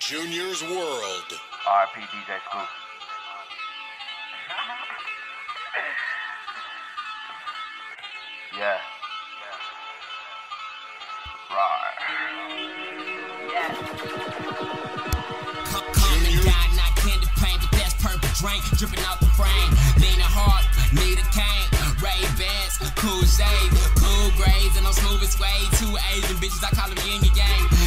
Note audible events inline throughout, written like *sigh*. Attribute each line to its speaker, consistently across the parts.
Speaker 1: Junior's World.
Speaker 2: RP DJ Screw. yeah. Right.
Speaker 3: Come and die, not candy paint, but that's purple drain dripping out the frame. Need a heart, need a cane. Ray Bans, cool shade, cool grades, and I'm smooth as suede. Two Asian bitches, I call them yin and yang.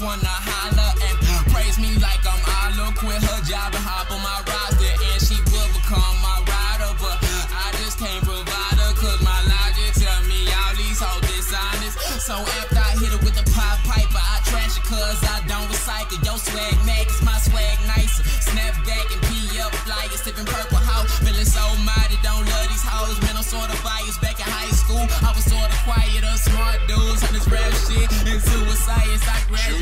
Speaker 3: Bitch wanna holler and praise me like I'm Allah. Quit her job and hop on my roster and she will become my rider. But I just can't provide her cause my logic tell me all these hoes dishonest. So after I hit her with the pop piper, I trash it cause I don't recycle. Yo swag next, my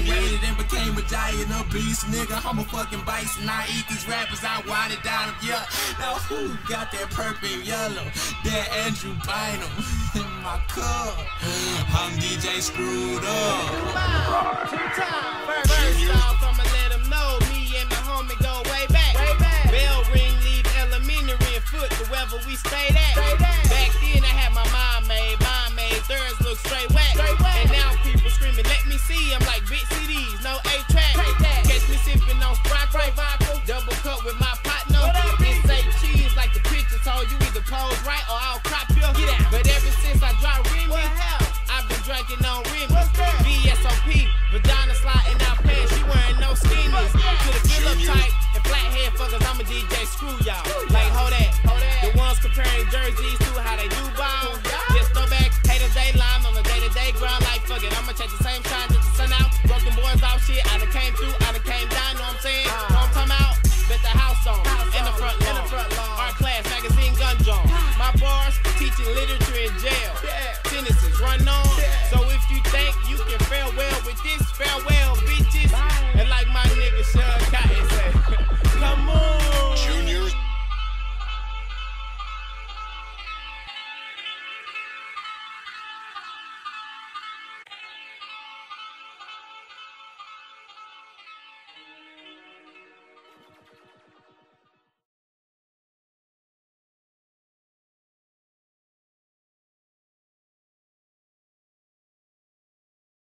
Speaker 3: graduated and became a giant, a beast, nigga. I'm a fucking bison. I eat these rappers, I wind it down. Yeah, now who got that purple and yellow? That Andrew Bynum *laughs* in my cup. I'm DJ screwed up.
Speaker 4: First, first off, I'ma let 'em know me and my homie go way back. Bell ring, leave elementary and foot to wherever we stayed at. Back then, fuck it, I'ma chase the same time, till the sun out. Broke them boys off shit, I done